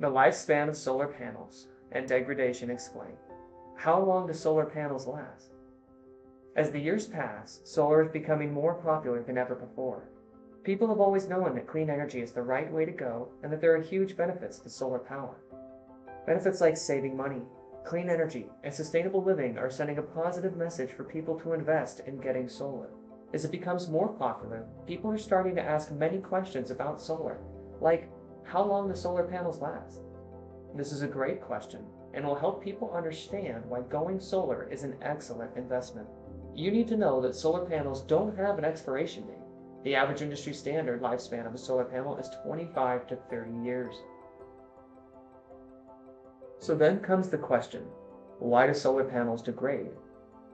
The lifespan of solar panels and degradation explained. How long do solar panels last? As the years pass, solar is becoming more popular than ever before. People have always known that clean energy is the right way to go and that there are huge benefits to solar power. Benefits like saving money, clean energy, and sustainable living are sending a positive message for people to invest in getting solar. As it becomes more popular, people are starting to ask many questions about solar, like how long do solar panels last? This is a great question and will help people understand why going solar is an excellent investment. You need to know that solar panels don't have an expiration date. The average industry standard lifespan of a solar panel is 25 to 30 years. So then comes the question, why do solar panels degrade?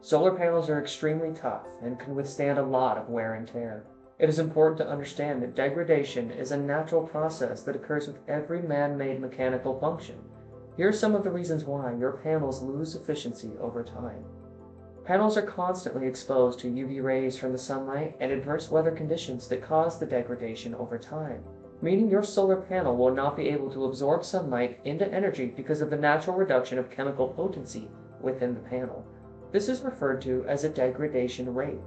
Solar panels are extremely tough and can withstand a lot of wear and tear. It is important to understand that degradation is a natural process that occurs with every man-made mechanical function. Here are some of the reasons why your panels lose efficiency over time. Panels are constantly exposed to UV rays from the sunlight and adverse weather conditions that cause the degradation over time, meaning your solar panel will not be able to absorb sunlight into energy because of the natural reduction of chemical potency within the panel. This is referred to as a degradation rate.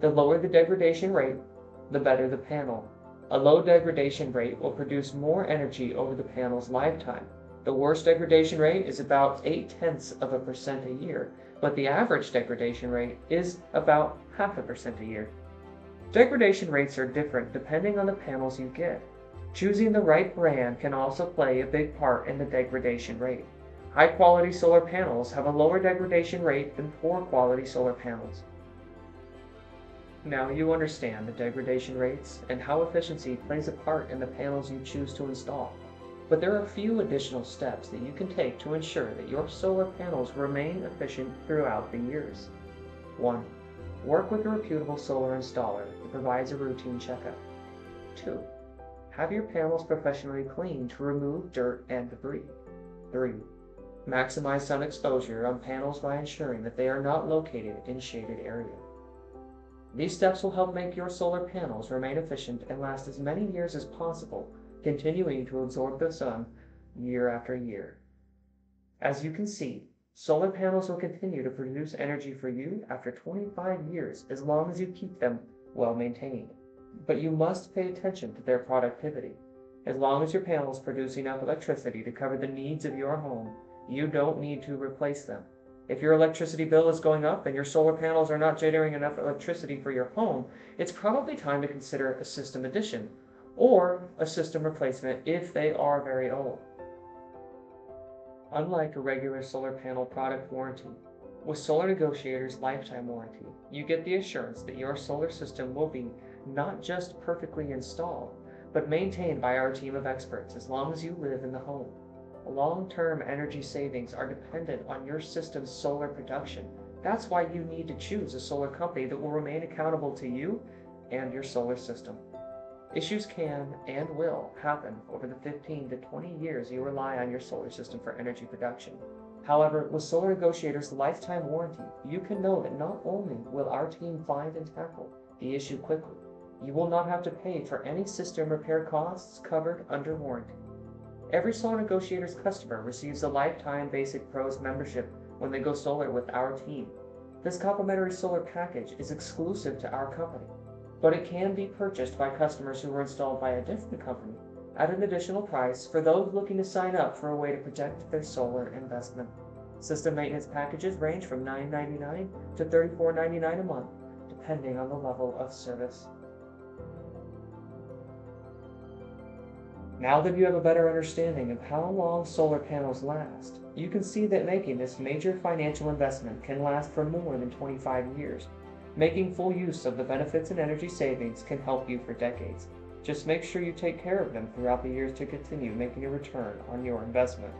The lower the degradation rate, the better the panel. A low degradation rate will produce more energy over the panel's lifetime. The worst degradation rate is about 8 tenths of a percent a year, but the average degradation rate is about half a percent a year. Degradation rates are different depending on the panels you get. Choosing the right brand can also play a big part in the degradation rate. High quality solar panels have a lower degradation rate than poor quality solar panels. Now you understand the degradation rates and how efficiency plays a part in the panels you choose to install. But there are a few additional steps that you can take to ensure that your solar panels remain efficient throughout the years. 1. Work with a reputable solar installer that provides a routine checkup. 2. Have your panels professionally cleaned to remove dirt and debris. 3. Maximize sun exposure on panels by ensuring that they are not located in shaded areas. These steps will help make your solar panels remain efficient and last as many years as possible, continuing to absorb the sun year after year. As you can see, solar panels will continue to produce energy for you after 25 years as long as you keep them well maintained. But you must pay attention to their productivity. As long as your panels produce enough electricity to cover the needs of your home, you don't need to replace them. If your electricity bill is going up and your solar panels are not generating enough electricity for your home, it's probably time to consider a system addition or a system replacement if they are very old. Unlike a regular solar panel product warranty, with Solar Negotiator's lifetime warranty, you get the assurance that your solar system will be not just perfectly installed, but maintained by our team of experts as long as you live in the home. Long-term energy savings are dependent on your system's solar production. That's why you need to choose a solar company that will remain accountable to you and your solar system. Issues can and will happen over the 15 to 20 years you rely on your solar system for energy production. However, with Solar Negotiator's lifetime warranty, you can know that not only will our team find and tackle the issue quickly, you will not have to pay for any system repair costs covered under warranty. Every Solar Negotiators customer receives a lifetime Basic Pros membership when they go solar with our team. This complimentary solar package is exclusive to our company, but it can be purchased by customers who were installed by a different company at an additional price for those looking to sign up for a way to protect their solar investment. System maintenance packages range from $9.99 to $34.99 a month, depending on the level of service. Now that you have a better understanding of how long solar panels last, you can see that making this major financial investment can last for more than 25 years. Making full use of the benefits and energy savings can help you for decades. Just make sure you take care of them throughout the years to continue making a return on your investment.